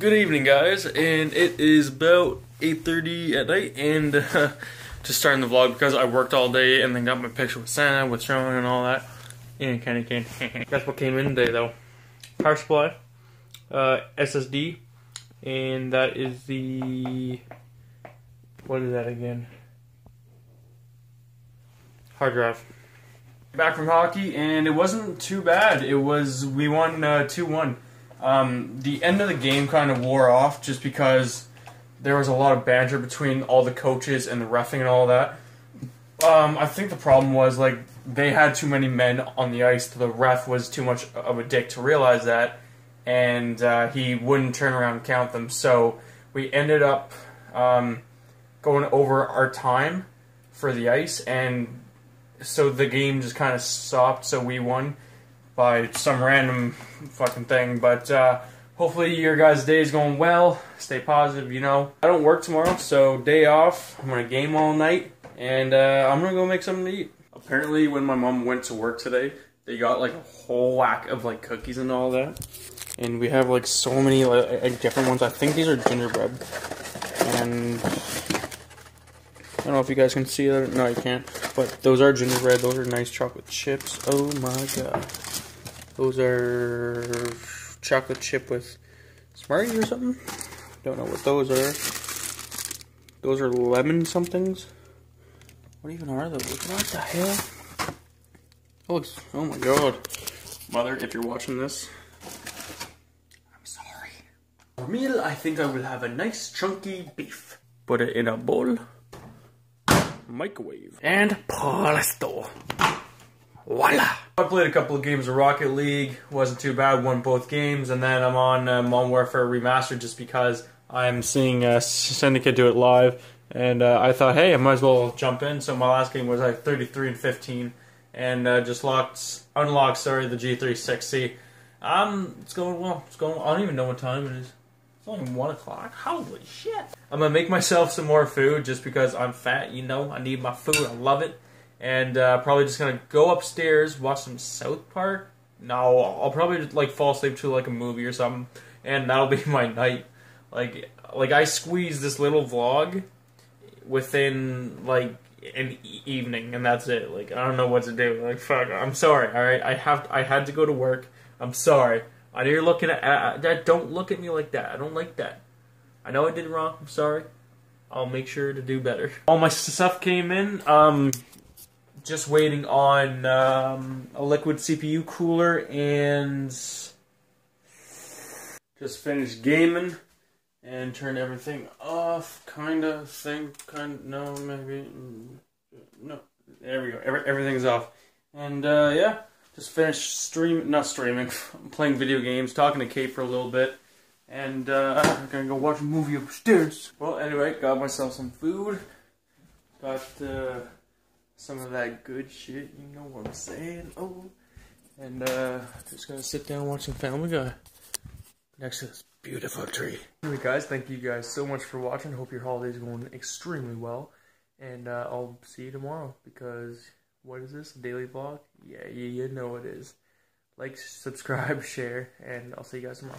Good evening, guys, and it is about 8.30 at night, and uh, just starting the vlog because I worked all day and then got my picture with Santa, with Sean, and all that, and candy cane. That's what came in today, though. Power supply, uh, SSD, and that is the... What is that again? Hard drive. Back from hockey, and it wasn't too bad. It was, we won uh, 2-1. Um, the end of the game kind of wore off just because there was a lot of banter between all the coaches and the refing and all that. Um, I think the problem was like they had too many men on the ice. The ref was too much of a dick to realize that, and uh, he wouldn't turn around and count them. So we ended up um, going over our time for the ice, and so the game just kind of stopped. So we won by some random fucking thing. But uh, hopefully your guys' day is going well. Stay positive, you know. I don't work tomorrow, so day off. I'm gonna game all night, and uh, I'm gonna go make something to eat. Apparently, when my mom went to work today, they got like a whole whack of like cookies and all that. And we have like so many like different ones. I think these are gingerbread. And don't know if you guys can see that. No, you can't. But those are gingerbread. Those are nice chocolate chips. Oh my god. Those are chocolate chip with Smarties or something. Don't know what those are. Those are lemon somethings. What even are those? What the hell? Oh, oh my god. Mother, if you're watching this, I'm sorry. For meal, I think I will have a nice chunky beef. Put it in a bowl. Microwave. And Polisto. Voila! I played a couple of games of Rocket League, wasn't too bad, won both games, and then I'm on uh, Modern Warfare Remastered just because I'm seeing uh, Syndicate do it live, and uh, I thought, hey, I might as well jump in. So my last game was like 33 and 15, and uh, just locked, unlocked, sorry, the G36C. Um, it's going well. It's going. I don't even know what time it is. It's only one o'clock. Holy shit! I'm gonna make myself some more food just because I'm fat. You know, I need my food. I love it and uh, probably just gonna go upstairs, watch some South Park. No, I'll probably just, like fall asleep to like a movie or something, and that'll be my night. Like, like I squeeze this little vlog within like an e- evening, and that's it. Like, I don't know what to do. Like, fuck, I'm sorry. All right, I have I had to go to work. I'm sorry. I know you're looking at that. Don't look at me like that. I don't like that. I know I did wrong. I'm sorry. I'll make sure to do better. All my stuff came in. Um, just waiting on um, a liquid CPU cooler and just finished gaming and turn everything off, kind of think, kind no, maybe, no, there we go, Every, everything's off. And uh, yeah, just finished streaming, not streaming, playing video games, talking to Kate for a little bit. And uh, I'm gonna go watch a movie upstairs. Well, anyway, got myself some food. Got uh, some of that good shit, you know what I'm saying? Oh, and uh, just gonna sit down and watch some Family Guy next to this beautiful tree. Anyway, guys, thank you guys so much for watching. Hope your holiday's going extremely well, and uh, I'll see you tomorrow because what is this? A daily vlog? Yeah, you, you know it is. Like, subscribe, share, and I'll see you guys tomorrow.